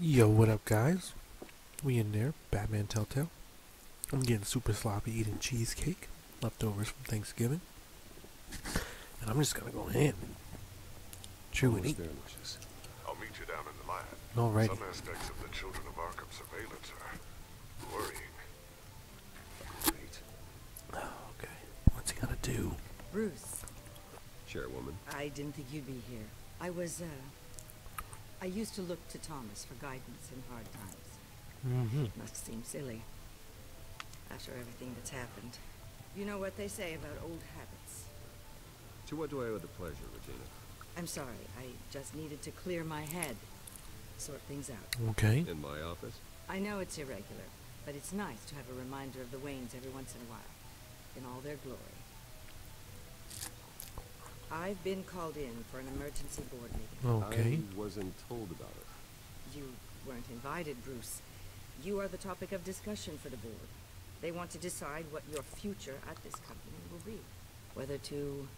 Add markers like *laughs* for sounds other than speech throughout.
Yo, what up, guys? We in there, Batman Telltale. I'm getting super sloppy eating cheesecake, leftovers from Thanksgiving. And I'm just gonna go in. Chew and eat. there, Lucius. I'll meet you down in the lab. Alrighty. Some aspects of the Children of Arkham surveillance are worrying. Great. Oh, okay. What's he gonna do? Bruce, Chairwoman. I didn't think you'd be here. I was, uh... I used to look to Thomas for guidance in hard times. Mm-hmm. Must seem silly. After everything that's happened. You know what they say about old habits. To what do I owe the pleasure, Regina? I'm sorry, I just needed to clear my head. Sort things out. Okay. In my office? I know it's irregular, but it's nice to have a reminder of the Waynes every once in a while. In all their glory. I've been called in for an emergency board meeting. Okay. I wasn't told about it. You weren't invited, Bruce. You are the topic of discussion for the board. They want to decide what your future at this company will be. Whether to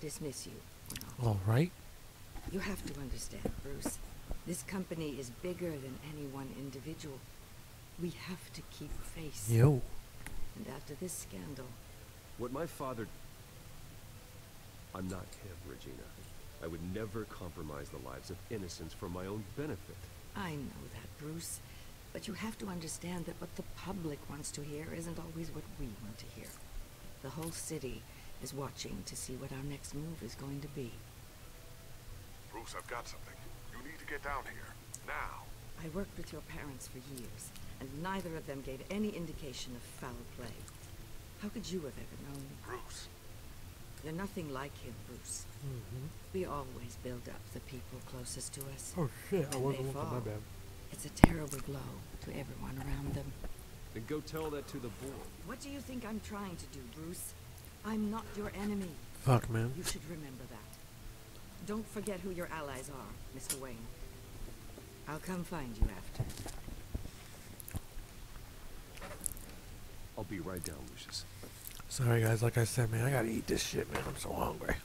dismiss you or not. Alright. You have to understand, Bruce. This company is bigger than any one individual. We have to keep face. Yo. And after this scandal, What my father... I'm not him, Regina. I would never compromise the lives of innocents for my own benefit. I know that, Bruce. But you have to understand that what the public wants to hear isn't always what we want to hear. The whole city is watching to see what our next move is going to be. Bruce, I've got something. You need to get down here. Now. I worked with your parents for years, and neither of them gave any indication of foul play. How could you have ever known? Bruce. You're nothing like him, Bruce. Mm-hmm. We always build up the people closest to us. Oh shit, I And wasn't they looking, my fall. bad. It's a terrible blow to everyone around them. Then go tell that to the board. What do you think I'm trying to do, Bruce? I'm not your enemy. Fuck, man. You should remember that. Don't forget who your allies are, Mr. Wayne. I'll come find you after. I'll be right down, Lucius. Sorry, guys. Like I said, man, I gotta eat this shit, man. I'm so hungry.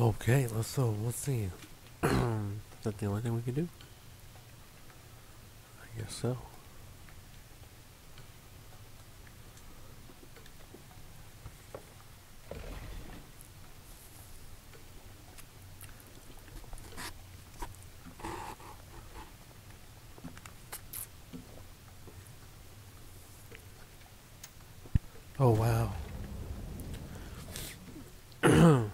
Okay, let's so let's see. *clears throat* Is that the only thing we can do? I guess so. Oh wow. *clears throat*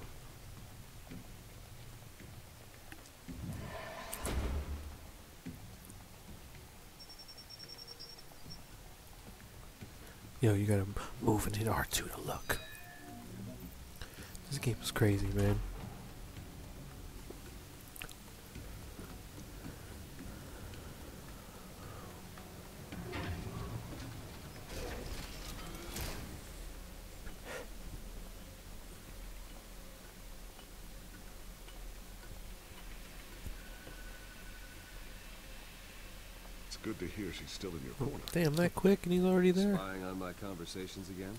Yo, you gotta move and hit R2 to look. This game is crazy, man. It's good to she's still in your oh, corner. Damn, that quick and he's already there? Spying on my conversations again?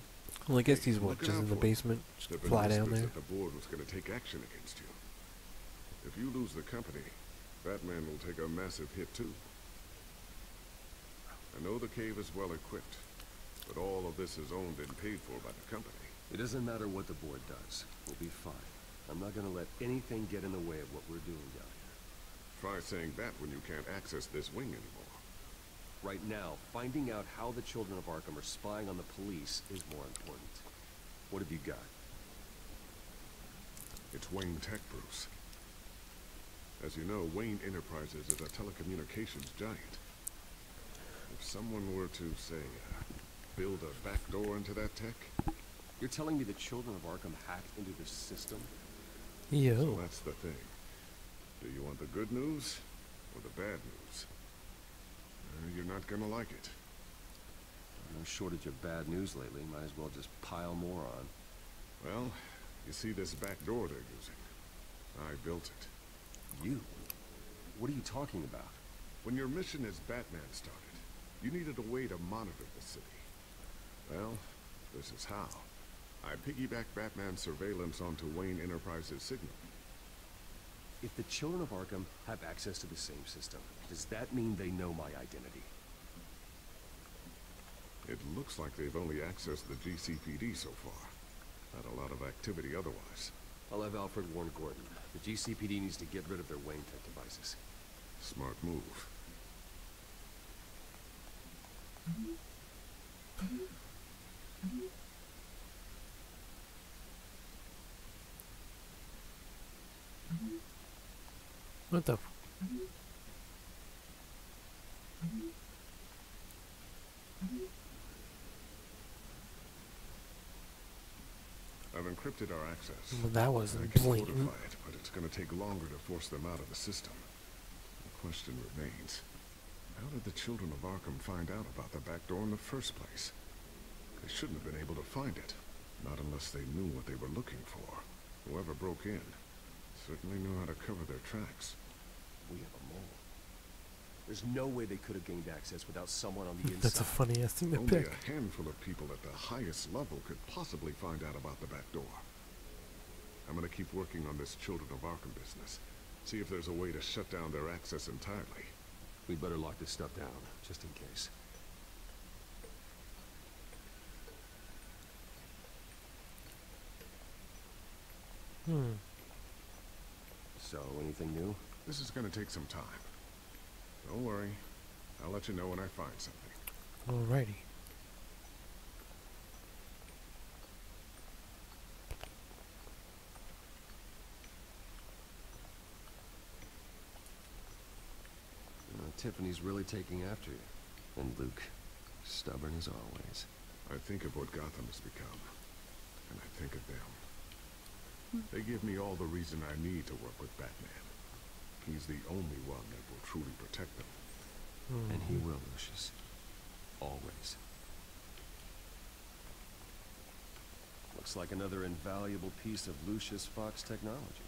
Well, I guess he's Hey, what, just in the basement, just There've fly down there. that the board was going to take action against you. If you lose the company, Batman will take a massive hit too. I know the cave is well equipped, but all of this is owned and paid for by the company. It doesn't matter what the board does. We'll be fine. I'm not gonna let anything get in the way of what we're doing down here. Try saying that when you can't access this wing anymore. Right now, finding out how the children of Arkham are spying on the police is more important. What have you got? It's Wayne Tech, Bruce. As you know, Wayne Enterprises is a telecommunications giant. If someone were to, say, uh, build a back door into that tech, You're telling me the children of Arkham hacked into this system? so that's the thing. Do you want the good news or the bad news? You're not gonna like it. No shortage of bad news lately. Might as well just pile more on. Well, you see this back door they're using? I built it. You? What are you talking about? When your mission as Batman started, you needed a way to monitor the city. Well, this is how. I piggybacked Batman's surveillance onto Wayne Enterprises' signal. If the children of Arkham have access to the same system, does that mean they know my identity? It looks like they've only accessed the GCPD so far. Not a lot of activity otherwise. I'll have Alfred warn Gordon. The GCPD needs to get rid of their Wayne tech devices. Smart move. What the? f- I've encrypted our access. Well, that wasn't can blatant. fortify it, but it's gonna take longer to force them out of the system. The question remains, how did the children of Arkham find out about the back door in the first place? They shouldn't have been able to find it, not unless they knew what they were looking for. Whoever broke in certainly knew how to cover their tracks. We have a mole. There's no way they could have gained access without someone on the inside. *laughs* That's a funny ass thing to Only pick. a handful of people at the highest level could possibly find out about the back door. I'm gonna keep working on this Children of Arkham business. See if there's a way to shut down their access entirely. We'd better lock this stuff down, just in case. Hmm. So, anything new? This is gonna take some time. Don't worry. I'll let you know when I find something. Alrighty. Uh, Tiffany's really taking after you. And Luke, stubborn as always. I think of what Gotham has become, and I think of them. They give me all the reason I need to work with Batman. He's the only one that will truly protect them. Hmm. And he will, Lucius. Always. Looks like another invaluable piece of Lucius Fox technology.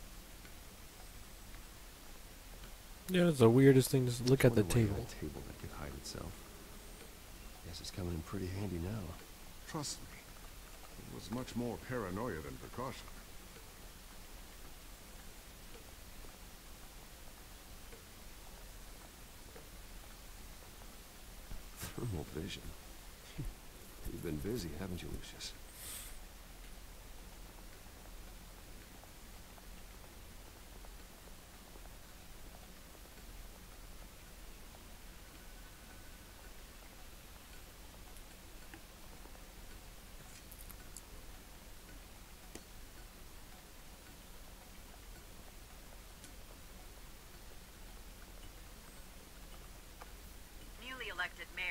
Yeah, it's the weirdest thing. Just look at the Wonder why you had table. A table that could hide itself. Guess it's coming in pretty handy now. Trust me, it was much more paranoia than precaution. Thermal vision. You've been busy, haven't you, Lucius?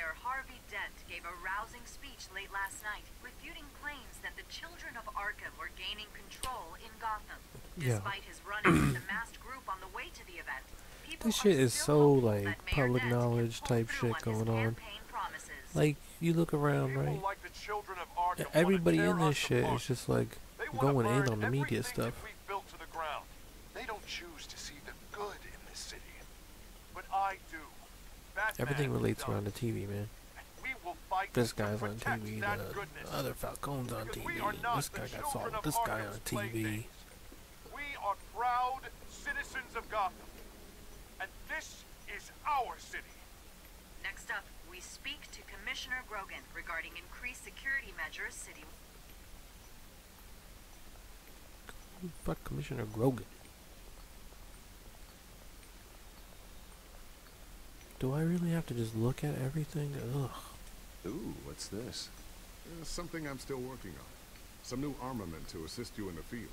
Mayor Harvey Dent gave a rousing speech late last night, refuting claims that the children of Arkham were gaining control in Gotham. Yeah. Despite his run-in with the masked group on the way to the event, people This shit is so, like, public Dent knowledge type shit going on. promises. Like you look around, right? like the children of Arkham Everybody in this shit apart. is just like going in on the media stuff. that we've built to the ground. They don't choose to see the good in this city, but I do. Batman Everything relates around the TV, man. And we will fight This guy's on TV. The other Falcone's on TV. This guy got children solved. This guy on TV. We are proud citizens of Gotham, and this is our city. Next up, we speak to Commissioner Grogan regarding increased security measures city. Fuck Commissioner Grogan. Do I really have to just look at everything? Ugh. Ooh, what's this? Uh, something I'm still working on. Some new armament to assist you in the field.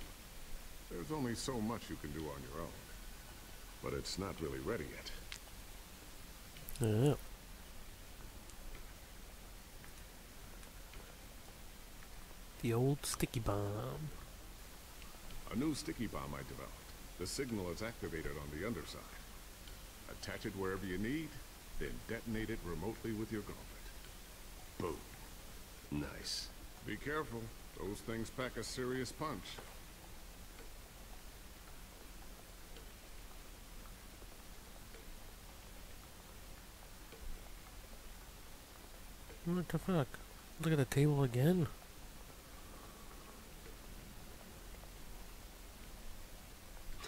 There's only so much you can do on your own. But it's not really ready yet. Yeah. The old sticky bomb. A new sticky bomb I developed. The signal is activated on the underside attach it wherever you need, then detonate it remotely with your gauntlet. Boom. Nice. Be careful. Those things pack a serious punch. What the fuck? Look at the table again.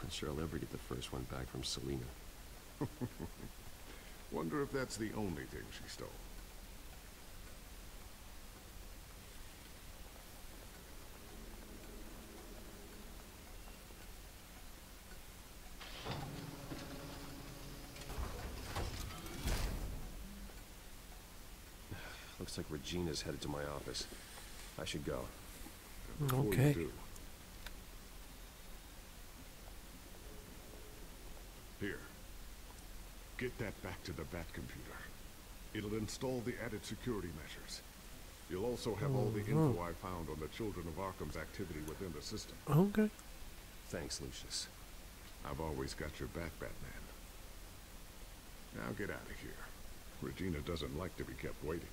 Not *laughs* sure I'll ever get the first one back from Selina. *laughs* Wonder if that's the only thing she stole. Looks like Regina's headed to my office. I should go. And before Okay. You do, here. Get that back to the Bat computer. It'll install the added security measures. You'll also have all the info oh, I oh. found on the Children of Arkham's activity within the system. Okay. Thanks, Lucius. I've always got your back, Batman. Now get out of here. Regina doesn't like to be kept waiting.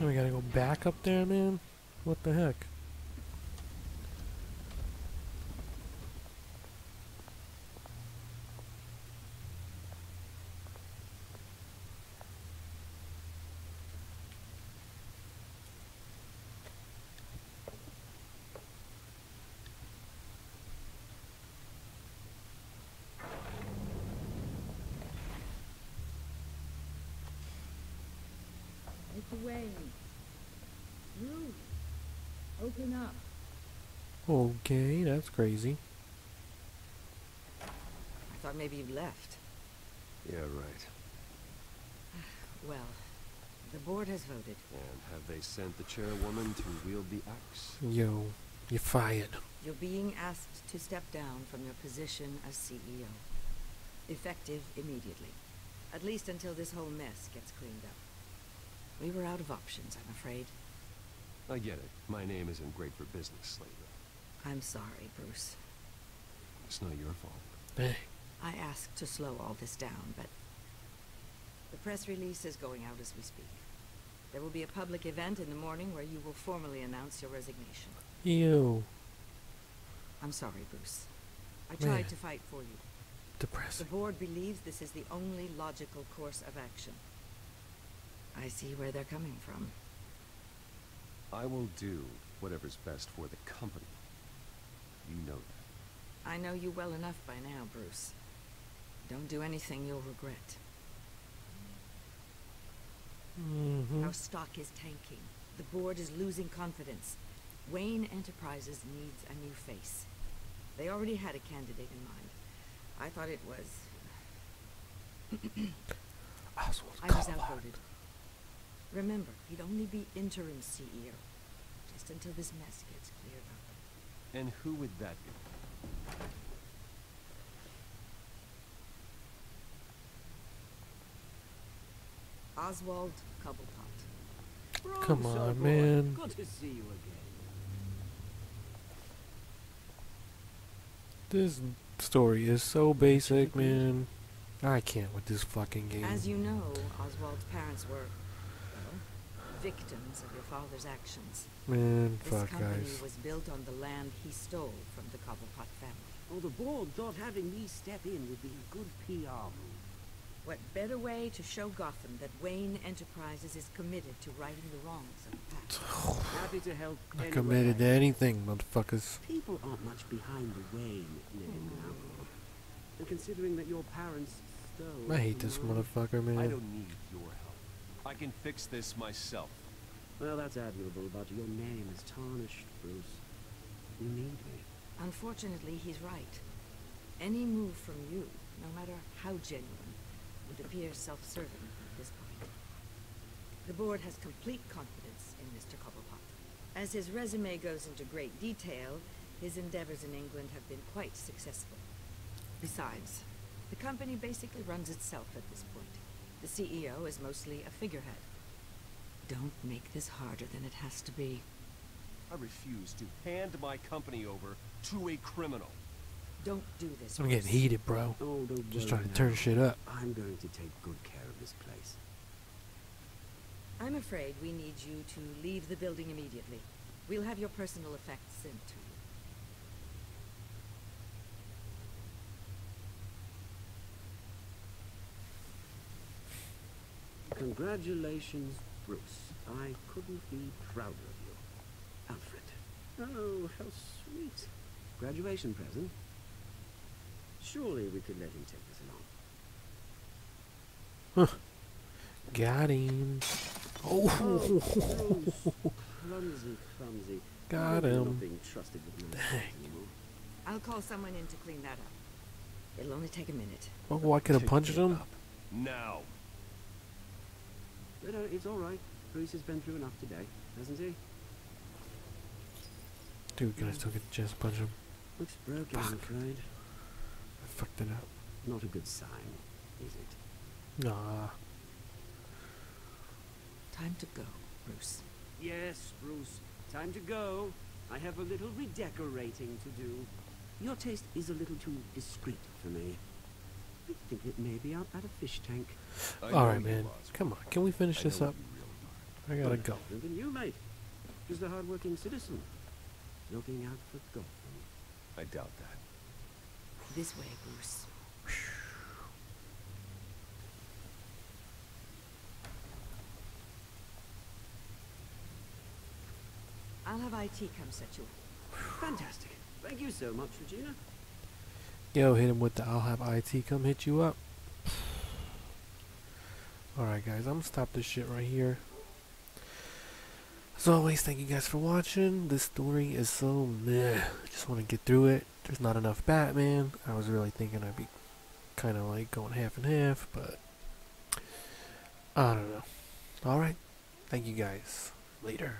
We gotta go back up there, man. What the heck? Wayne. Ruth. Open up. Okay, that's crazy. I thought maybe you'd left. Yeah, right. *sighs* Well, the board has voted. And have they sent the chairwoman to wield the axe? Yo, you're fired. You're being asked to step down from your position as CEO. Effective immediately. At least until this whole mess gets cleaned up. We were out of options, I'm afraid. I get it. My name isn't great for business lately. I'm sorry, Bruce. It's not your fault. Dang. I asked to slow all this down, but the press release is going out as we speak. There will be a public event in the morning where you will formally announce your resignation. Ew. I'm sorry, Bruce. I tried to fight for you. Depressing. The board believes this is the only logical course of action. I see where they're coming from. I will do whatever's best for the company. You know that. I know you well enough by now, Bruce. Don't do anything you'll regret. Mm-hmm. Our stock is tanking. The board is losing confidence. Wayne Enterprises needs a new face. They already had a candidate in mind. I thought it was. Oswald *clears throat* I was Cobblepot. outvoted. Remember, he'd only be interim CEO. Just until this mess gets cleared up. And who would that be? Oswald Cobblepot. Come on, man. Good to see you again. This story is so basic, man. I can't with this fucking game. As you know, Oswald's parents were, well, victims of your father's actions. Man, This fuck, company guys. was built on the land he stole from the Cobblepot family. Oh, the board thought having me step in would be a good PR move. What better way to show Gotham that Wayne Enterprises is committed to righting the wrongs of the past? *sighs* Happy to help. Not any committed to anything, motherfuckers. People aren't much behind the Wayne name hmm. now. And considering that your parents stole. I hate this motherfucker, man. I don't need your help. I can fix this myself. Well, that's admirable, but your name is tarnished, Bruce. You need me. Unfortunately, he's right. Any move from you, no matter how genuine, would appear self-serving at this point. The board has complete confidence in Mr. Cobblepot. As his resume goes into great detail, his endeavors in England have been quite successful. Besides, the company basically runs itself at this point. The CEO is mostly a figurehead. Don't make this harder than it has to be. I refuse to hand my company over to a criminal. Don't do this. I'm Bruce. getting heated, bro. Oh, don't Just worry trying to now. turn shit up. I'm going to take good care of this place. I'm afraid we need you to leave the building immediately. We'll have your personal effects sent to you. Congratulations, Bruce. I couldn't be prouder of you. Alfred. Oh, how sweet. Graduation present. Surely we could let him take this along. Huh. Got him. Oh, Oh, Bruce. clumsy, clumsy. got You're him. Not being trusted with no Dang. anymore. I'll call someone in to clean that up. It'll only take a minute. Oh, I could have punched him. up. Now. But, uh, it's all right. Bruce has been through enough today, hasn't he? Dude, can I still get the chance to punch him? Looks broken, I'm afraid. I fucked it up. Not a good sign, is it? Nah. Time to go, Bruce. Yes, Bruce. Time to go. I have a little redecorating to do. Your taste is a little too discreet for me. I think it may be out at a fish tank. Alright, man. Come on. Can we finish I this up? really. I gotta go. Than you, mate. Just a hard-working citizen. Looking out for Gotham. I doubt that. This way, Bruce. I'll have IT come set you up. Fantastic. Thank you so much, Regina. Yo, hit him with the I'll have IT come hit you up. *sighs* Alright, guys, I'm gonna stop this shit right here. As always, thank you guys for watching. This story is so meh. I just want to get through it. There's not enough Batman. I was really thinking I'd be kind of like going half and half, but I don't know. Alright, thank you guys. Later.